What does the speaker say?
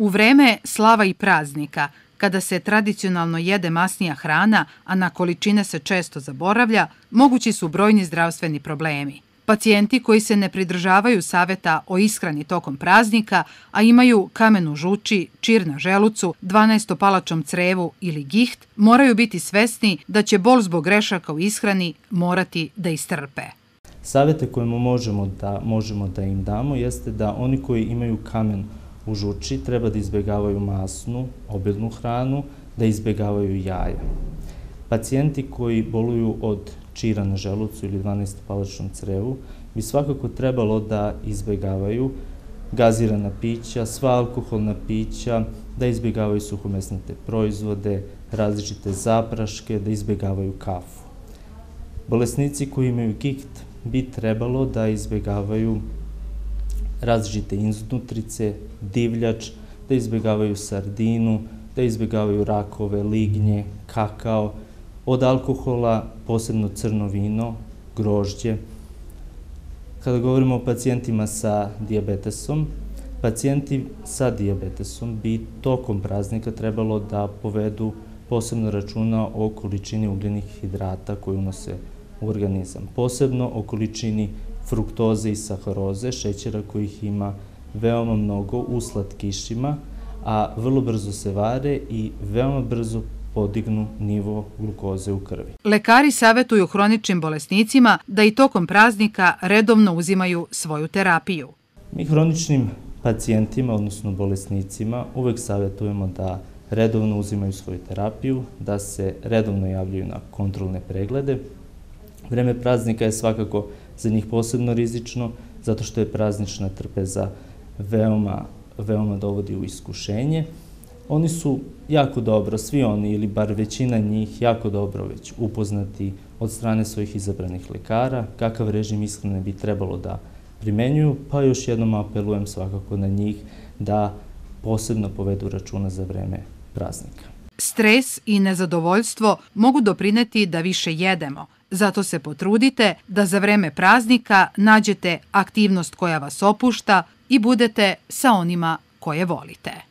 U vreme slava i praznika, kada se tradicionalno jede masnija hrana, a na količine se često zaboravlja, mogući su brojni zdravstveni problemi. Pacijenti koji se ne pridržavaju saveta o ishrani tokom praznika, a imaju kamenu žuči, čir na želucu, 12-palačom crevu ili giht, moraju biti svesni da će bol zbog grešaka u ishrani morati da istrpe. Savete koje možemo da, možemo da im damo jeste da oni koji imaju kamen u žuči treba da izbegavaju masnu, obilnu hranu, da izbegavaju jaja. Pacijenti koji boluju od čira na želucu ili 12-palačnom crevu bi svakako trebalo da izbegavaju gazirana pića, sva alkoholna pića, da izbjegavaju suhomesnate proizvode, različite zapraške, da izbjegavaju kafu. Bolesnici koji imaju gikt bi trebalo da izbjegavaju različite iznutrice, divljač, da izbjegavaju sardinu, da izbjegavaju rakove, lignje, kakao, od alkohola posebno crno vino, grožđe. Kada govorimo o pacijentima sa diabetesom, pacijenti sa diabetesom bi tokom praznika trebalo da povedu posebno računa o količini ugljenih hidrata koje unose u organizam. Posebno o količini fruktoze i saharoze, šećera kojih ima veoma mnogo u slatkišima, a vrlo brzo se vare i veoma brzo podignu nivo glukoze u krvi. Lekari savetuju hroničnim bolesnicima da i tokom praznika redovno uzimaju svoju terapiju. Mi hroničnim pacijentima, odnosno bolesnicima, uvek savetujemo da redovno uzimaju svoju terapiju, da se redovno javljaju na kontrolne preglede. Vreme praznika je svakako za njih posebno rizično, zato što je praznična trpeza veoma, veoma dovodi u iskušenje. Oni su jako dobro, svi oni ili bar većina njih, jako dobro već upoznati od strane svojih izabranih lekara, kakav režim ishrane bi trebalo da primenjuju, pa još jednom apelujem svakako na njih da posebno povedu računa za vreme praznika. Stres i nezadovoljstvo mogu doprineti da više jedemo, zato se potrudite da za vreme praznika nađete aktivnost koja vas opušta i budete sa onima koje volite.